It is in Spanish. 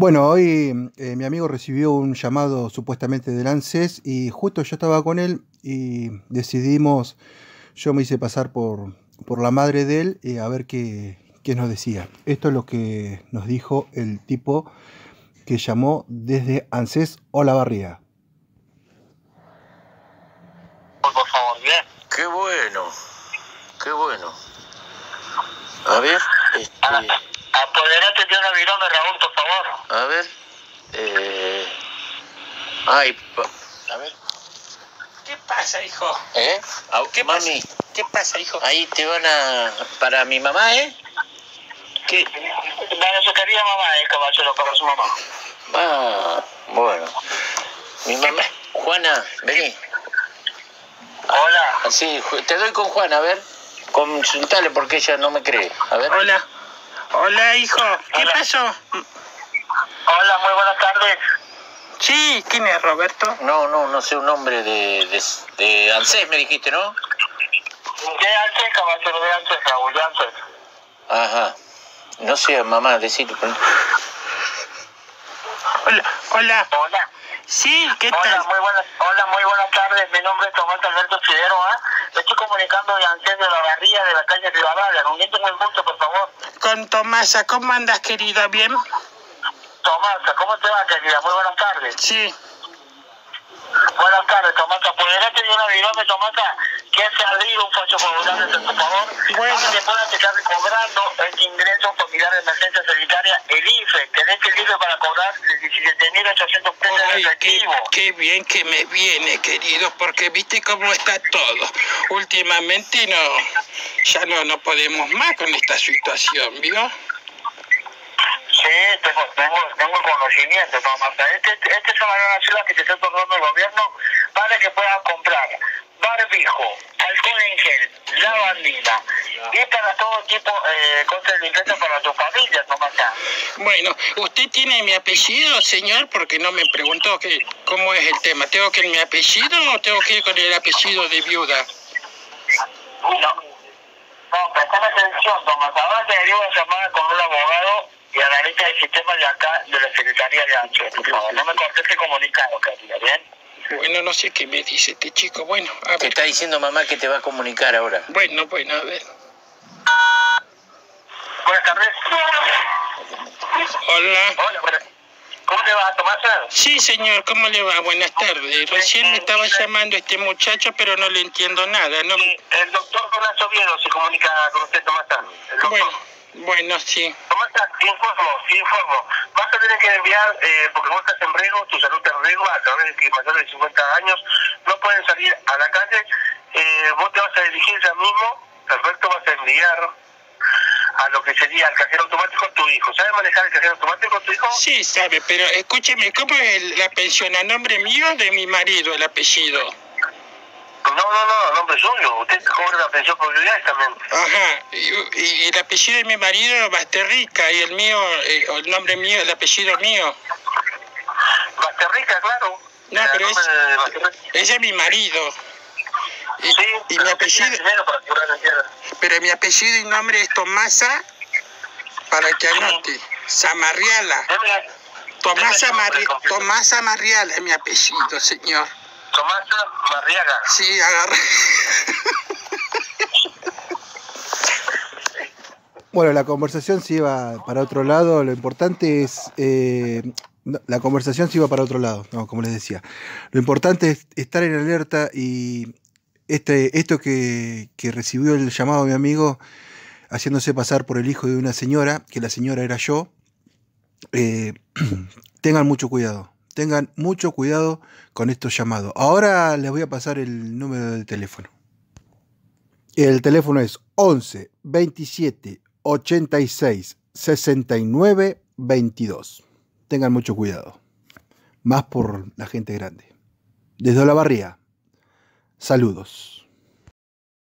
Bueno, hoy eh, mi amigo recibió un llamado supuestamente del ANSES y justo yo estaba con él y decidimos, yo me hice pasar por, por la madre de él y a ver qué, qué nos decía. Esto es lo que nos dijo el tipo que llamó desde ANSES Olavarría. Por favor, bien. Qué bueno, qué bueno. A ver, este, Apoderate de una virome, Raúl, por favor. a ver. Eh, ay, pa- a ver. ¿Qué pasa, hijo? ¿Eh? Ah, ¿Qué mami, pasa? ¿Qué pasa, hijo? ahí te van a... Para mi mamá, ¿eh? ¿Qué? Bueno, su querida mamá, eh, caballero, para su mamá. Ah, bueno. Mi mamá... Juana, vení. Hola. Sí, Ju- te doy con Juana, a ver. Consultale porque ella no me cree. A ver. Hola. Hola, hijo. ¿Qué Hola. pasó? Hola, muy buenas tardes. Sí, ¿quién es Roberto? No, no, no sé un nombre de, de, de ANSES, me dijiste, ¿no? De Anses, caballero, de Anses, Raúl, de Anses. Ajá. No sé, mamá, decir. Hola. Hola. Hola. Sí, ¿qué Hola, tal? muy buenas, hola, muy buenas tardes. Mi nombre es Tomás Alberto Figueroa. ¿eh? Estoy comunicando de Anses de la Barría de la calle Rivadavia. ¿Con quién tengo el gusto, por favor? Con Tomasa, ¿cómo andas, querido? ¿Bien? Tomasa, ¿cómo te va, querida? Muy buenas tardes. Sí. Buenas tardes, Tomasa. ¿Apoderate de una virome, Tomasa? Que se ha abrido un facho favorable a tu favor. Bueno. Para que puedas estar cobrando el ingreso familiar de emergencia sanitaria, el IFE. Tenés el IFE para cobrar 17.800 pesos en Ay, qué, efectivo. qué bien que me viene, querido, porque viste cómo está todo. Últimamente no, ya no, no podemos más con esta situación, ¿vio? Sí, tengo, tengo, tengo conocimiento, Tomasa. Este, este es una gran ayuda que te está otorgando el gobierno para que puedas comprar barbijo, alcohol en gel, lavandina y para todo tipo de cosas de limpieza para tu familia, Tomasa. Bueno, ¿usted tiene mi apellido, señor? Porque no me preguntó que, cómo es el tema. ¿Tengo que ir mi apellido o tengo que ir con el apellido de viuda? No, no, prestame atención, Tomás. Ahora te haría una llamada con un abogado y analista del sistema de acá, de la Secretaría de Ancho, por favor. No me cortes el comunicado, querida, ¿bien? Bueno, no sé qué me dice este chico. Bueno, a Te está diciendo mamá que te va a comunicar ahora. Bueno, bueno, a ver. Buenas tardes. Hola. Hola, buenas. ¿Cómo te va, Tomasa? Sí, señor, ¿cómo le va? Buenas tardes. Recién me estaba llamando este muchacho, pero no le entiendo nada. No... Sí, el doctor Tomás comunica con usted, Tomasa. Bueno, bueno, sí. Tomasa, te informo, te informo. Vas a tener que enviar, eh, porque vos estás en riesgo, tu salud está en riesgo, a través de que mayores de 50 años no pueden salir a la calle. Eh, vos te vas a dirigir ya mismo, perfecto, vas a enviar a lo que sería el cajero automático tu hijo. ¿Sabes manejar el cajero automático tu hijo? Sí, sabe, pero escúcheme, ¿cómo es la pensión? ¿A nombre mío o de mi marido el apellido? No, no, no, nombre suyo. Usted cobra la pensión por viudez también. Ajá, y, y el apellido de mi marido Basterrica y el mío, eh, el nombre mío, el apellido mío. Basterrica, claro. No, El pero es-. Ese es mi marido. Y, Sí, y pero mi apellido, para cobrar la tierra. pero mi apellido y nombre es Tomasa, para que anote, Samarriala. Deme, Tomasa, deme el completo. Tomasa Marriala es mi apellido, señor. Tomasa Marriaga. Sí, agarré. Bueno, la conversación se iba para otro lado. Lo importante es. eh, no, la conversación se iba para otro lado, no, como les decía. Lo importante es estar en alerta y este, esto que, que recibió el llamado mi amigo, haciéndose pasar por el hijo de una señora, que la señora era yo, eh, tengan mucho cuidado. Tengan mucho cuidado con estos llamados. Ahora les voy a pasar el número de teléfono. El teléfono es 11 27 86 69 22. Tengan mucho cuidado. Más por la gente grande. Desde Olavarría. Saludos.